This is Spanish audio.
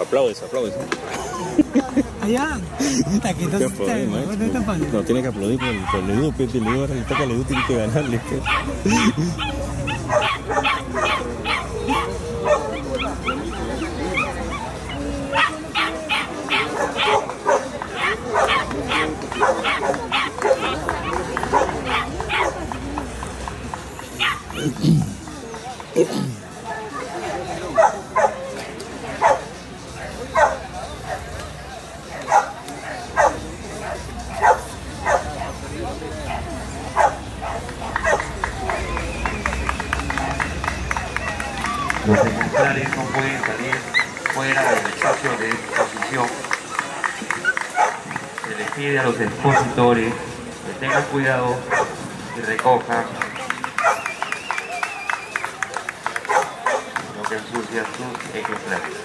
Aplaudes, aplaudes. Allá. Aquí ¿Qué aplaudir, maestro? No, tiene que aplaudir por el, por el Edu, Pepe. Le digo, ahora le toca Edu, tiene que ganarle. Los ejemplares no pueden salir fuera del espacio de exposición. Se les pide a los expositores que tengan cuidado y recojan lo que ensucia sus ejemplares.